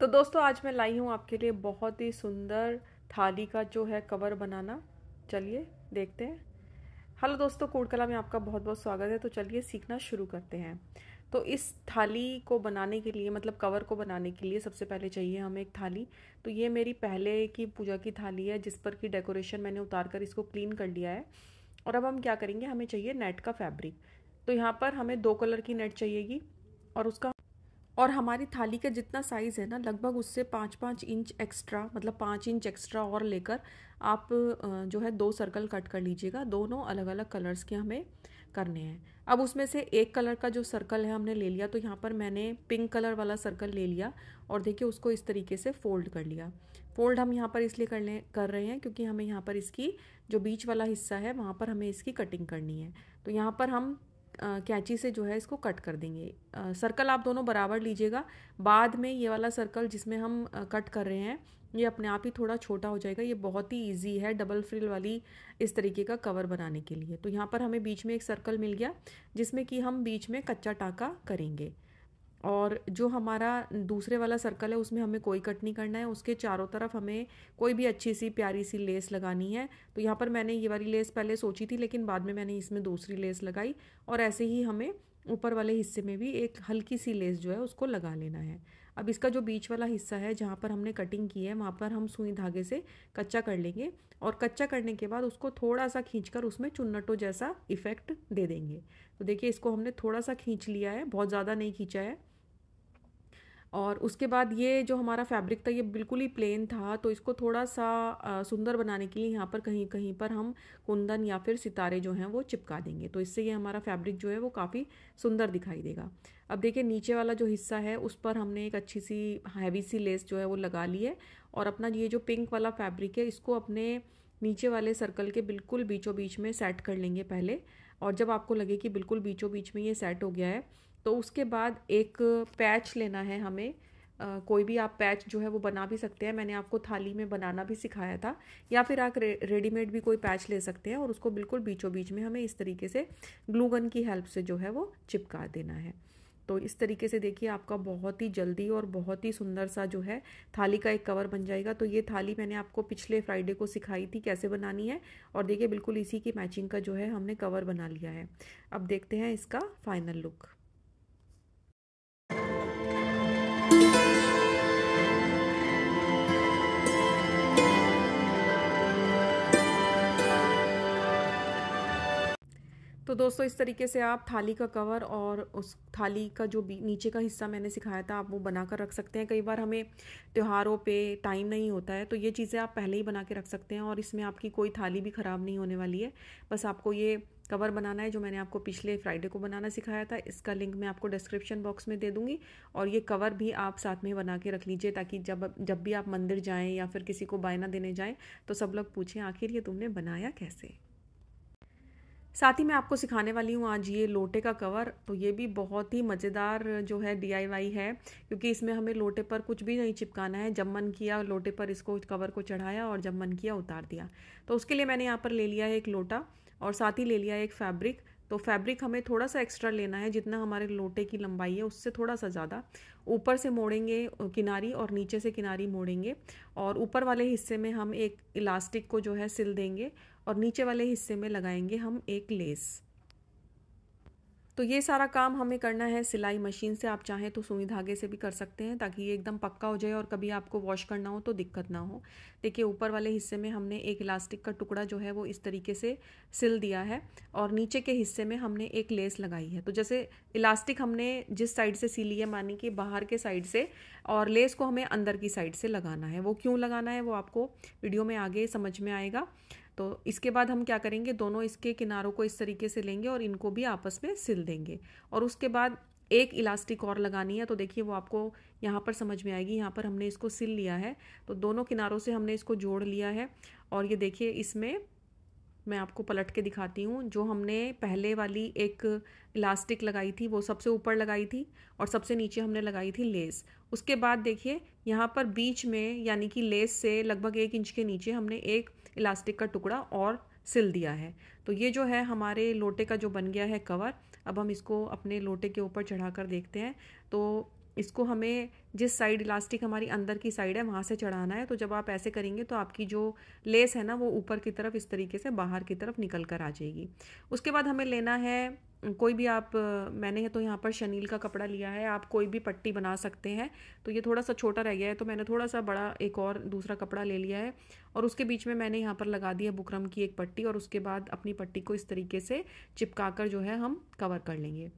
तो दोस्तों, आज मैं लाई हूँ आपके लिए बहुत ही सुंदर थाली का जो है कवर बनाना। चलिए, देखते हैं। हेलो दोस्तों कोड कला में आपका बहुत बहुत स्वागत है। तो चलिए, सीखना शुरू करते हैं। तो इस थाली को बनाने के लिए मतलब कवर को बनाने के लिए सबसे पहले चाहिए हमें एक थाली। तो ये मेरी पहले की पूजा की थाली है, जिस पर की डेकोरेशन मैंने उतार कर इसको क्लीन कर लिया है। और अब हम क्या करेंगे? हमें चाहिए नेट का फैब्रिक। तो यहाँ पर हमें दो कलर की नेट चाहिएगी और उसका और हमारी थाली का जितना साइज़ है ना, लगभग उससे पाँच पाँच इंच एक्स्ट्रा मतलब पाँच इंच एक्स्ट्रा और लेकर आप जो है दो सर्कल कट कर लीजिएगा। दोनों अलग अलग कलर्स के हमें करने हैं। अब उसमें से एक कलर का जो सर्कल है हमने ले लिया तो यहाँ पर मैंने पिंक कलर वाला सर्कल ले लिया और देखिए उसको इस तरीके से फोल्ड कर लिया। फोल्ड हम यहाँ पर इसलिए कर ले, कर रहे हैं क्योंकि हमें यहाँ पर इसकी जो बीच वाला हिस्सा है, वहाँ पर हमें इसकी कटिंग करनी है। तो यहाँ पर हम कैंची से जो है इसको कट कर देंगे। सर्कल आप दोनों बराबर लीजिएगा। बाद में ये वाला सर्कल जिसमें हम कट कर रहे हैं, ये अपने आप ही थोड़ा छोटा हो जाएगा। ये बहुत ही इजी है डबल फ्रिल वाली इस तरीके का कवर बनाने के लिए। तो यहाँ पर हमें बीच में एक सर्कल मिल गया, जिसमें कि हम बीच में कच्चा टाका करेंगे। और जो हमारा दूसरे वाला सर्कल है, उसमें हमें कोई कट नहीं करना है। उसके चारों तरफ़ हमें कोई भी अच्छी सी, प्यारी सी लेस लगानी है। तो यहाँ पर मैंने ये वाली लेस पहले सोची थी, लेकिन बाद में मैंने इसमें दूसरी लेस लगाई और ऐसे ही हमें ऊपर वाले हिस्से में भी एक हल्की सी लेस जो है, उसको लगा लेना है। अब इसका जो बीच वाला हिस्सा है, जहाँ पर हमने कटिंग की है, वहाँ पर हम सुई धागे से कच्चा कर लेंगे और कच्चा करने के बाद उसको थोड़ा सा खींचकर उसमें चुन्नटों जैसा इफ़ेक्ट दे देंगे। तो देखिए, इसको हमने थोड़ा सा खींच लिया है, बहुत ज़्यादा नहीं खींचा है। और उसके बाद ये जो हमारा फैब्रिक था, ये बिल्कुल ही प्लेन था। तो इसको थोड़ा सा सुंदर बनाने के लिए यहाँ पर कहीं कहीं पर हम कुंदन या फिर सितारे जो हैं वो चिपका देंगे। तो इससे ये हमारा फैब्रिक जो है वो काफ़ी सुंदर दिखाई देगा। अब देखिए, नीचे वाला जो हिस्सा है, उस पर हमने एक अच्छी सी हैवी सी लेस जो है वो लगा ली है। और अपना ये जो पिंक वाला फैब्रिक है, इसको अपने नीचे वाले सर्कल के बिल्कुल बीचों बीच में सेट कर लेंगे पहले। और जब आपको लगे कि बिल्कुल बीचों बीच में ये सेट हो गया है तो उसके बाद एक पैच लेना है हमें। आ, कोई भी आप पैच जो है वो बना भी सकते हैं। मैंने आपको थाली में बनाना भी सिखाया था। या फिर आप रे, रेडीमेड भी कोई पैच ले सकते हैं और उसको बिल्कुल बीचों बीच में हमें इस तरीके से ग्लूगन की हेल्प से जो है वो चिपका देना है। तो इस तरीके से देखिए आपका बहुत ही जल्दी और बहुत ही सुंदर सा जो है थाली का एक कवर बन जाएगा। तो ये थाली मैंने आपको पिछले फ्राइडे को सिखाई थी कैसे बनानी है और देखिए बिल्कुल इसी की मैचिंग का जो है हमने कवर बना लिया है। अब देखते हैं इसका फाइनल लुक तो दोस्तों, इस तरीके से आप थाली का कवर और उस थाली का जो नीचे का हिस्सा मैंने सिखाया था, आप वो बना कर रख सकते हैं। कई बार हमें त्योहारों पे टाइम नहीं होता है तो ये चीज़ें आप पहले ही बना के रख सकते हैं और इसमें आपकी कोई थाली भी ख़राब नहीं होने वाली है। बस आपको ये कवर बनाना है, जो मैंने आपको पिछले फ्राइडे को बनाना सिखाया था, इसका लिंक मैं आपको डिस्क्रिप्शन बॉक्स में दे दूँगी और ये कवर भी आप साथ में बना के रख लीजिए ताकि जब जब भी आप मंदिर जाएँ या फिर किसी को बायना देने जाएँ तो सब लोग पूछें, आखिर ये तुमने बनाया कैसे? साथ ही मैं आपको सिखाने वाली हूँ आज ये लोटे का कवर। तो ये भी बहुत ही मज़ेदार जो है डीआईवाई है, क्योंकि इसमें हमें लोटे पर कुछ भी नहीं चिपकाना है। जब मन किया लोटे पर इसको, कवर को चढ़ाया और जब मन किया उतार दिया। तो उसके लिए मैंने यहाँ पर ले लिया है एक लोटा और साथ ही ले लिया है एक फैब्रिक। तो फैब्रिक हमें थोड़ा सा एक्स्ट्रा लेना है, जितना हमारे लोटे की लंबाई है, उससे थोड़ा सा ज़्यादा। ऊपर से मोड़ेंगे किनारी और नीचे से किनारी मोड़ेंगे और ऊपर वाले हिस्से में हम एक इलास्टिक को जो है सिल देंगे और नीचे वाले हिस्से में लगाएँगे हम एक लेस। तो ये सारा काम हमें करना है सिलाई मशीन से, आप चाहें तो सुई धागे से भी कर सकते हैं ताकि ये एकदम पक्का हो जाए और कभी आपको वॉश करना हो तो दिक्कत ना हो। देखिए, ऊपर वाले हिस्से में हमने एक इलास्टिक का टुकड़ा जो है वो इस तरीके से सिल दिया है और नीचे के हिस्से में हमने एक लेस लगाई है। तो जैसे इलास्टिक हमने जिस साइड से सिली है, मानी कि बाहर के साइड से, और लेस को हमें अंदर की साइड से लगाना है। वो क्यों लगाना है, वो आपको वीडियो में आगे समझ में आएगा। तो इसके बाद हम क्या करेंगे? दोनों इसके किनारों को इस तरीके से लेंगे और इनको भी आपस में सिल देंगे। और उसके बाद एक इलास्टिक और लगानी है तो देखिए वो आपको यहाँ पर समझ में आएगी। यहाँ पर हमने इसको सिल लिया है तो दोनों किनारों से हमने इसको जोड़ लिया है। और ये देखिए, इसमें मैं आपको पलट के दिखाती हूँ। जो हमने पहले वाली एक इलास्टिक लगाई थी, वो सबसे ऊपर लगाई थी और सबसे नीचे हमने लगाई थी लेस। उसके बाद देखिए, यहाँ पर बीच में, यानी कि लेस से लगभग एक इंच के नीचे हमने एक इलास्टिक का टुकड़ा और सिल दिया है। तो ये जो है हमारे लोटे का जो बन गया है कवर, अब हम इसको अपने लोटे के ऊपर चढ़ा कर देखते हैं। तो इसको हमें जिस साइड इलास्टिक हमारी अंदर की साइड है, वहाँ से चढ़ाना है तो जब आप ऐसे करेंगे तो आपकी जो लेस है ना, वो ऊपर की तरफ़ इस तरीके से बाहर की तरफ़ निकल कर आ जाएगी। उसके बाद हमें लेना है, कोई भी आप, मैंने तो यहाँ पर शनील का कपड़ा लिया है, आप कोई भी पट्टी बना सकते हैं। तो ये थोड़ा सा छोटा रह गया है तो मैंने थोड़ा सा बड़ा एक और दूसरा कपड़ा ले लिया है और उसके बीच में मैंने यहाँ पर लगा दिया बुकरम की एक पट्टी और उसके बाद अपनी पट्टी को इस तरीके से चिपका कर जो है हम कवर कर लेंगे।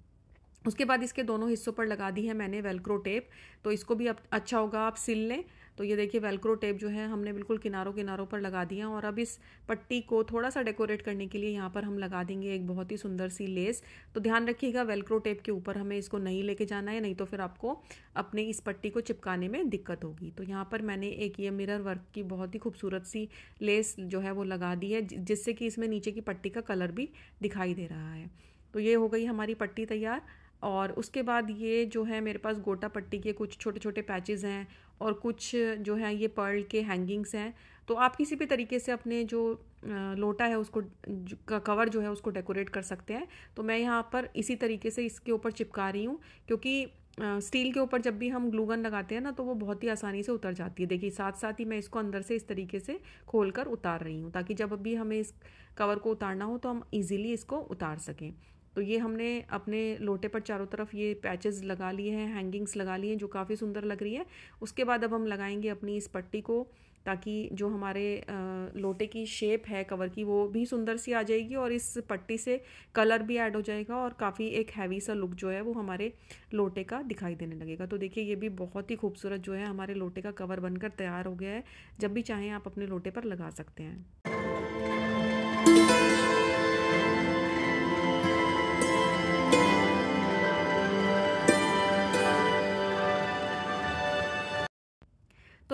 उसके बाद इसके दोनों हिस्सों पर लगा दी है मैंने वेलक्रो टेप तो इसको भी अब अच्छा होगा, आप सिल लें। तो ये देखिए वेलक्रो टेप जो है, हमने बिल्कुल किनारों किनारों पर लगा दिया और अब इस पट्टी को थोड़ा सा डेकोरेट करने के लिए यहाँ पर हम लगा देंगे एक बहुत ही सुंदर सी लेस तो ध्यान रखिएगा वेलक्रो टेप के ऊपर हमें इसको नहीं लेके जाना है, नहीं तो फिर आपको अपने इस पट्टी को चिपकाने में दिक्कत होगी। तो यहाँ पर मैंने एक ये मिरर वर्क की बहुत ही खूबसूरत सी लेस जो है वो लगा दी है जिससे कि इसमें नीचे की पट्टी का कलर भी दिखाई दे रहा है। तो ये हो गई हमारी पट्टी तैयार। और उसके बाद ये जो है मेरे पास गोटा पट्टी के कुछ छोटे छोटे पैचेस हैं और कुछ जो है ये पर्ल के हैंगिंग्स हैं। तो आप किसी भी तरीके से अपने जो लोटा है उसको का कवर जो है उसको डेकोरेट कर सकते हैं। तो मैं यहाँ पर इसी तरीके से इसके ऊपर चिपका रही हूँ, क्योंकि स्टील के ऊपर जब भी हम ग्लूगन लगाते हैं ना तो वो बहुत ही आसानी से उतर जाती है। देखिए साथ साथ ही मैं इसको अंदर से इस तरीके से खोल कर उतार रही हूँ, ताकि जब भी हमें इस कवर को उतारना हो तो हम इजीली इसको उतार सकें। तो ये हमने अपने लोटे पर चारों तरफ़ ये पैचेस लगा लिए हैं हैंगिंग्स लगा लिए हैं, जो काफ़ी सुंदर लग रही है। उसके बाद अब हम लगाएँगे अपनी इस पट्टी को, ताकि जो हमारे लोटे की शेप है कवर की, वो भी सुंदर सी आ जाएगी और इस पट्टी से कलर भी ऐड हो जाएगा और काफ़ी एक हैवी सा लुक जो है, वो हमारे लोटे का दिखाई देने लगेगा। तो देखिए, ये भी बहुत ही खूबसूरत जो है, हमारे लोटे का कवर बनकर तैयार हो गया है। जब भी चाहें आप अपने लोटे पर लगा सकते हैं।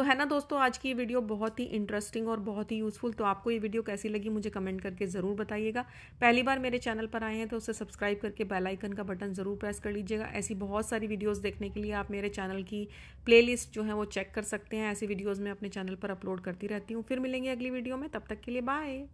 तो है ना दोस्तों, आज की वीडियो बहुत ही इंटरेस्टिंग और बहुत ही यूज़फुल तो आपको ये वीडियो कैसी लगी मुझे कमेंट करके ज़रूर बताइएगा। पहली बार मेरे चैनल पर आए हैं तो उसे सब्सक्राइब करके बेल आइकन का बटन ज़रूर प्रेस कर लीजिएगा। ऐसी बहुत सारी वीडियोस देखने के लिए आप मेरे चैनल की प्लेलिस्ट जो है वो चेक कर सकते हैं। ऐसी वीडियोज़ मैं अपने चैनल पर अपलोड करती रहती हूँ। फिर मिलेंगे अगली वीडियो में। तब तक के लिए बाय